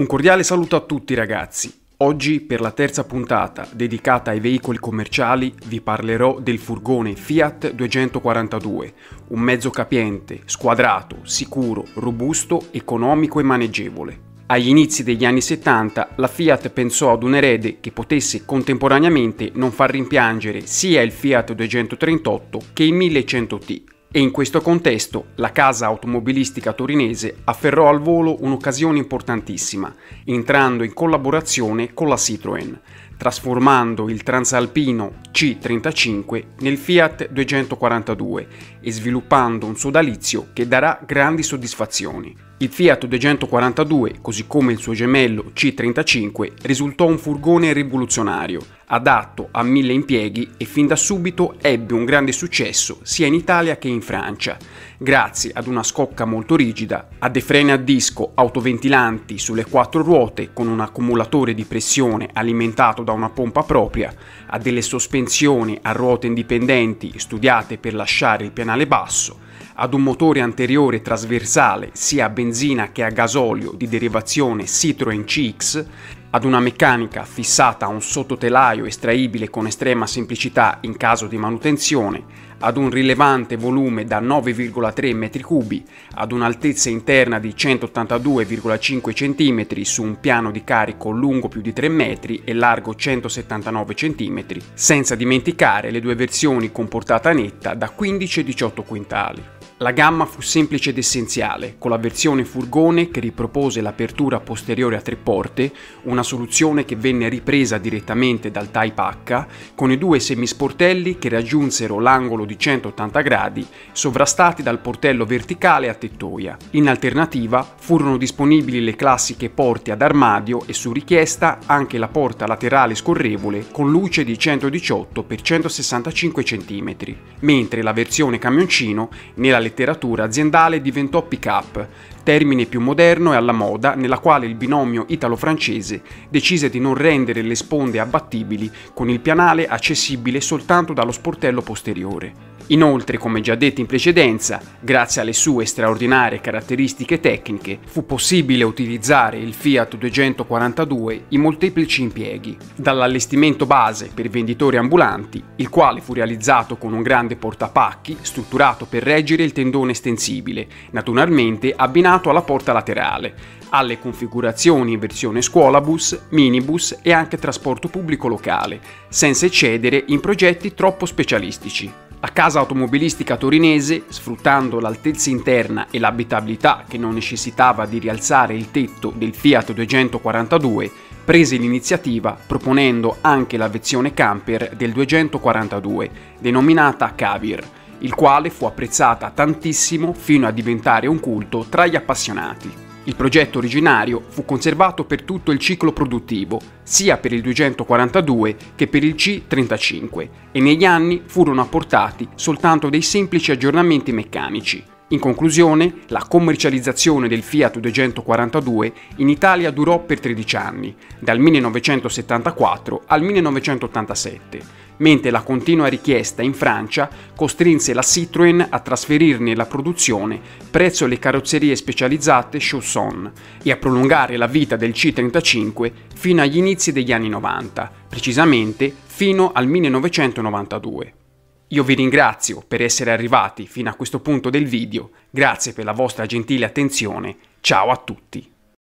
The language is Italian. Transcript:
Un cordiale saluto a tutti ragazzi. Oggi per la terza puntata dedicata ai veicoli commerciali vi parlerò del furgone Fiat 242, un mezzo capiente, squadrato, sicuro, robusto, economico e maneggevole. Agli inizi degli anni 70 la Fiat pensò ad un erede che potesse contemporaneamente non far rimpiangere sia il Fiat 238 che il 1100T, e in questo contesto la casa automobilistica torinese afferrò al volo un'occasione importantissima, entrando in collaborazione con la Citroën, trasformando il transalpino C35 nel Fiat 242 e sviluppando un sodalizio che darà grandi soddisfazioni. Il Fiat 242, così come il suo gemello C35, risultò un furgone rivoluzionario, adatto a mille impieghi e fin da subito ebbe un grande successo sia in Italia che in Francia, grazie ad una scocca molto rigida, a dei freni a disco autoventilanti sulle quattro ruote con un accumulatore di pressione alimentato da una pompa propria, a delle sospensioni a ruote indipendenti studiate per lasciare il pianale basso, ad un motore anteriore trasversale sia a benzina che a gasolio di derivazione Citroën CX, ad una meccanica fissata a un sottotelaio estraibile con estrema semplicità in caso di manutenzione, ad un rilevante volume da 9,3 m3, ad un'altezza interna di 182,5 cm su un piano di carico lungo più di 3 metri e largo 179 cm, senza dimenticare le due versioni con portata netta da 15 e 18 quintali. La gamma fu semplice ed essenziale, con la versione furgone che ripropose l'apertura posteriore a tre porte, una soluzione che venne ripresa direttamente dal Type H, con i due semisportelli che raggiunsero l'angolo di 180 gradi, sovrastati dal portello verticale a tettoia. In alternativa furono disponibili le classiche porte ad armadio e su richiesta anche la porta laterale scorrevole con luce di 118 x 165 cm, mentre la versione camioncino nella letteratura aziendale diventò pick-up, termine più moderno e alla moda nella quale il binomio italo-francese decise di non rendere le sponde abbattibili con il pianale accessibile soltanto dallo sportello posteriore. Inoltre, come già detto in precedenza, grazie alle sue straordinarie caratteristiche tecniche, fu possibile utilizzare il Fiat 242 in molteplici impieghi, dall'allestimento base per venditori ambulanti, il quale fu realizzato con un grande portapacchi strutturato per reggere il tendone estensibile, naturalmente abbinato alla porta laterale, alle configurazioni in versione scuolabus, minibus e anche trasporto pubblico locale, senza eccedere in progetti troppo specialistici. La casa automobilistica torinese, sfruttando l'altezza interna e l'abitabilità che non necessitava di rialzare il tetto del Fiat 242, prese l'iniziativa proponendo anche la versione camper del 242, denominata Cavir, il quale fu apprezzata tantissimo fino a diventare un culto tra gli appassionati. Il progetto originario fu conservato per tutto il ciclo produttivo, sia per il 242 che per il C35, e negli anni furono apportati soltanto dei semplici aggiornamenti meccanici. In conclusione, la commercializzazione del Fiat 242 in Italia durò per 13 anni, dal 1974 al 1987, mentre la continua richiesta in Francia costrinse la Citroën a trasferirne la produzione presso le carrozzerie specializzate Chausson e a prolungare la vita del C35 fino agli inizi degli anni 90, precisamente fino al 1992. Io vi ringrazio per essere arrivati fino a questo punto del video, grazie per la vostra gentile attenzione, ciao a tutti!